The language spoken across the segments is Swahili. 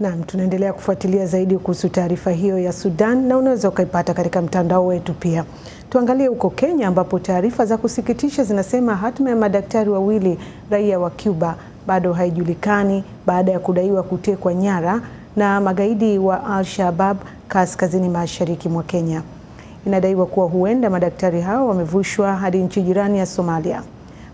Naam, tunaendelea kufuatilia zaidi kuhusu taarifa hiyo ya Sudan na unaweza ukaipata katika mtandao wetu pia. Tuangalie huko Kenya ambapo taarifa za kusikitisha zinasema hatima ya madaktari wawili raia wa Cuba bado haijulikani baada ya kudaiwa kutekwa nyara na magaidi wa Al-Shabaab kaskazini mashariki mwa Kenya. Inadaiwa kuwa huenda madaktari hao wamevushwa hadi nchi jirani ya Somalia.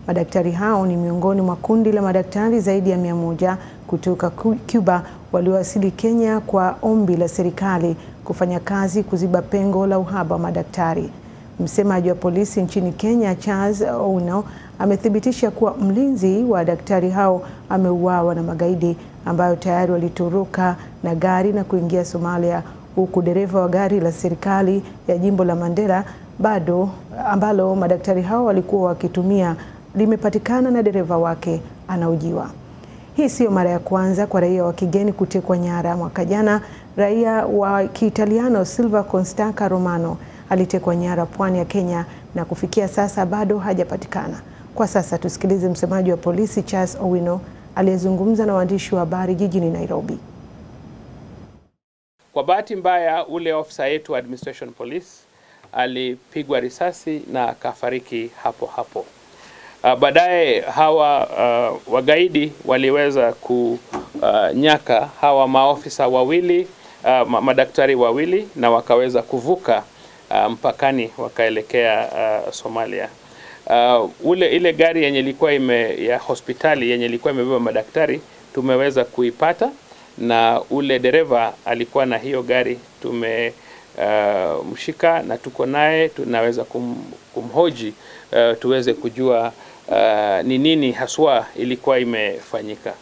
Madaktari hao ni miongoni mwa kundi la madaktari zaidi ya mia moja kutoka Cuba waliowasili Kenya kwa ombi la serikali kufanya kazi kuziba pengo la uhaba wa madaktari. Msemaji wa polisi nchini Kenya, Charles Ouno, amethibitisha kuwa mlinzi wa daktari hao ameuawa na magaidi ambayo tayari walitoroka na gari na kuingia Somalia, huku dereva wa gari la serikali ya jimbo la Mandera bado ambalo madaktari hao walikuwa wakitumia limepatikana na dereva wake anaujiwa. Hii siyo mara ya kwanza kwa raia wa kigeni kutekwa nyara. Mwaka jana raia wa Kiitaliano Silva Constanca Romano alitekwa nyara pwani ya Kenya na kufikia sasa bado hajapatikana. Kwa sasa tusikilize msemaji wa polisi Charles Owino aliyezungumza na waandishi wa habari jijini Nairobi. Kwa bahati mbaya, ule ofisa yetu administration police alipigwa risasi na akafariki hapo hapo. Uh, baadaye hawa uh, wagaidi waliweza kunyaka uh, hawa maofisa wawili uh, madaktari wawili na wakaweza kuvuka uh, mpakani wakaelekea uh, Somalia. Uh, ule ile gari yenye ilikuwa ime ya hospitali yenye ilikuwa imebeba madaktari tumeweza kuipata, na ule dereva alikuwa na hiyo gari tume uh, mshika na tuko naye, tunaweza kum, kumhoji uh, tuweze kujua ni uh, nini haswa ilikuwa imefanyika.